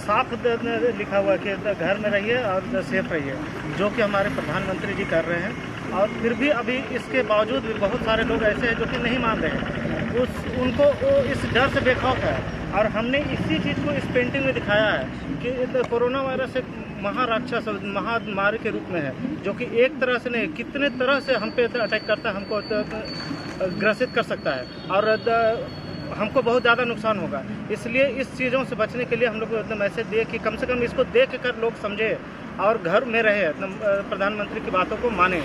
साफ़ लिखा हुआ कि घर में रहिए और सेफ़ रहिए, जो कि हमारे प्रधानमंत्री जी कर रहे हैं। और फिर भी अभी इसके बावजूद भी बहुत सारे लोग ऐसे हैं जो कि नहीं मान रहे हैं। उस, उनको वो इस डर से बेखौफ है। और हमने इसी चीज़ को इस पेंटिंग में दिखाया है कि कोरोना वायरस एक महाराक्षस महामारी के रूप में है, जो कि एक तरह से नहीं, कितने तरह से हम पे अटैक करता है, हमको ग्रसित कर सकता है। और हमको बहुत ज़्यादा नुकसान होगा। इसलिए इस चीज़ों से बचने के लिए हम लोग को मैसेज दिए कि कम से कम इसको देख कर लोग समझे और घर में रहे प्रधानमंत्री की बातों को माने।